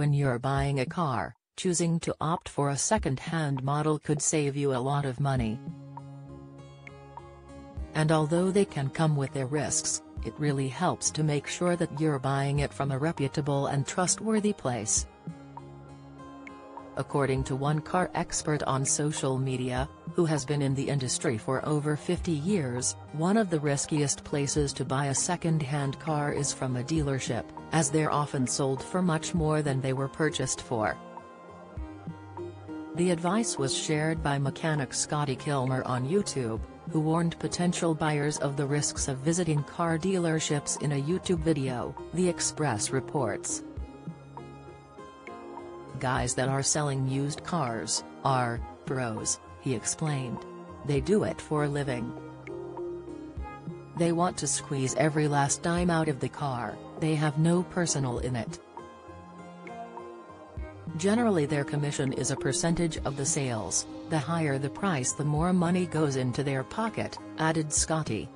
When you're buying a car, choosing to opt for a second-hand model could save you a lot of money. And although they can come with their risks, it really helps to make sure that you're buying it from a reputable and trustworthy place. According to one car expert on social media, who has been in the industry for over 50 years, one of the riskiest places to buy a second-hand car is from a dealership, as they're often sold for much more than they were purchased for. The advice was shared by mechanic Scotty Kilmer on YouTube, who warned potential buyers of the risks of visiting car dealerships in a YouTube video, The Express reports. Guys that are selling used cars, are, pros, he explained. They do it for a living. They want to squeeze every last dime out of the car, they have no personal in it. Generally their commission is a percentage of the sales, the higher the price the more money goes into their pocket, added Scotty.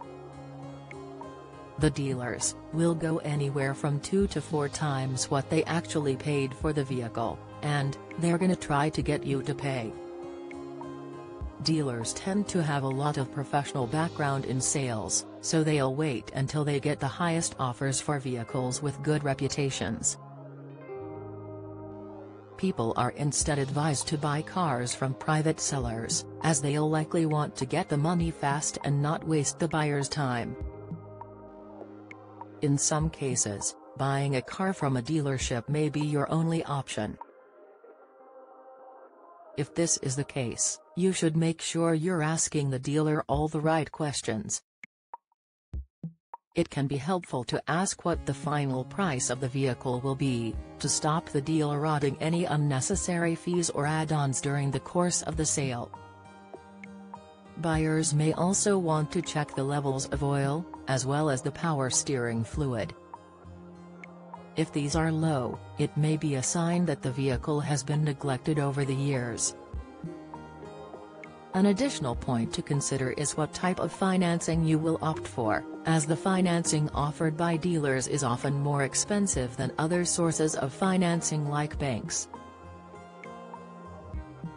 The dealers will go anywhere from two to four times what they actually paid for the vehicle, and they're gonna try to get you to pay. Dealers tend to have a lot of professional background in sales, so they'll wait until they get the highest offers for vehicles with good reputations. People are instead advised to buy cars from private sellers, as they'll likely want to get the money fast and not waste the buyer's time. In some cases, buying a car from a dealership may be your only option. If this is the case, you should make sure you're asking the dealer all the right questions. It can be helpful to ask what the final price of the vehicle will be, to stop the dealer adding any unnecessary fees or add-ons during the course of the sale. Buyers may also want to check the levels of oil, as well as the power steering fluid. If these are low, it may be a sign that the vehicle has been neglected over the years. An additional point to consider is what type of financing you will opt for, as the financing offered by dealers is often more expensive than other sources of financing like banks.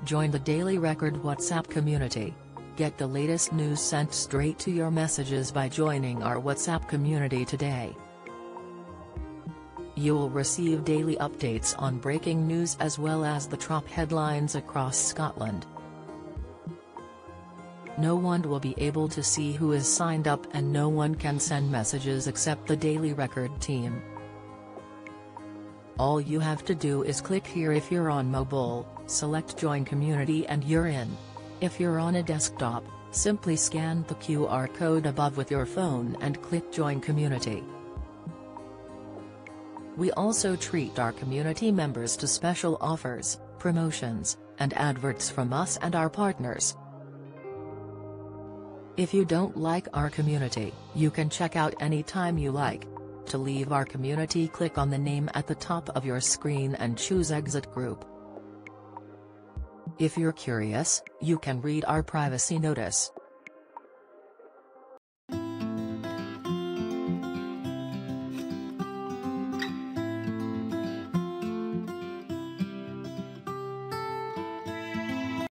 Join the Daily Record WhatsApp community. Get the latest news sent straight to your messages by joining our WhatsApp community today. You'll receive daily updates on breaking news as well as the top headlines across Scotland no one will be able to see who is signed up and no one can send messages except the Daily Record team. All you have to do is click here if you're on mobile, select Join Community and you're in. If you're on a desktop, simply scan the QR code above with your phone and click Join Community. We also treat our community members to special offers, promotions, and adverts from us and our partners. If you don't like our community, you can check out anytime you like. To leave our community click on the name at the top of your screen and choose Exit Group. If you're curious, you can read our privacy notice,